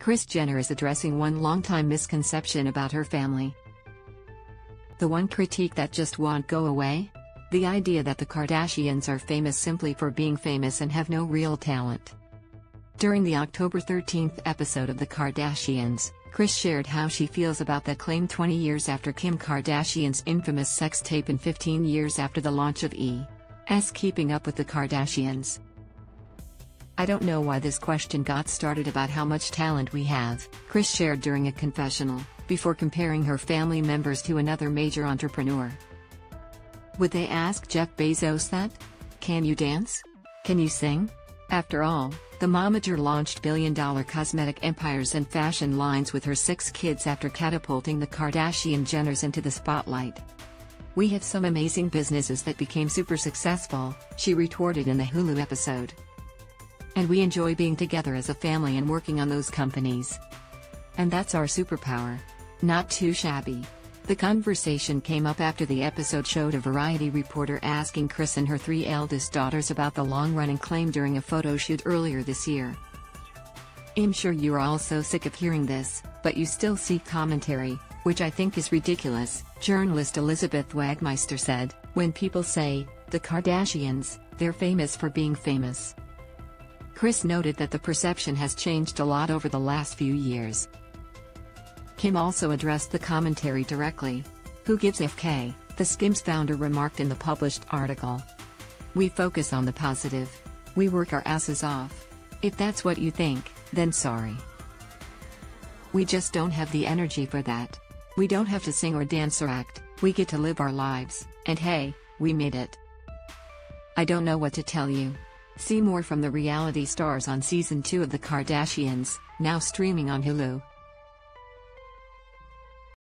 Kris Jenner is addressing one longtime misconception about her family. The one critique that just won't go away? The idea that the Kardashians are famous simply for being famous and have no real talent. During the October 13th episode of The Kardashians, Kris shared how she feels about that claim 20 years after Kim Kardashian's infamous sex tape and 15 years after the launch of E.'s Keeping Up with the Kardashians. I don't know why this question got started about how much talent we have, Kris shared during a confessional, before comparing her family members to another major entrepreneur. Would they ask Jeff Bezos that? Can you dance? Can you sing? After all, the momager launched billion-dollar cosmetic empires and fashion lines with her six kids after catapulting the Kardashian Jenners into the spotlight. We have some amazing businesses that became super successful, she retorted in the Hulu episode. And we enjoy being together as a family and working on those companies. And that's our superpower. Not too shabby. The conversation came up after the episode showed a Variety reporter asking Kris and her three eldest daughters about the long running claim during a photo shoot earlier this year. I'm sure you're all so sick of hearing this, but you still see commentary, which I think is ridiculous, journalist Elizabeth Wagmeister said, when people say, the Kardashians, they're famous for being famous. Kris noted that the perception has changed a lot over the last few years, Kim also addressed the commentary directly. Who gives FK? The Skims founder remarked in the published article. We focus on the positive. We work our asses off. If that's what you think, then sorry. We just don't have the energy for that. We don't have to sing or dance or act, we get to live our lives, and hey, we made it. I don't know what to tell you. See more from the reality stars on season 2 of The Kardashians, now streaming on Hulu.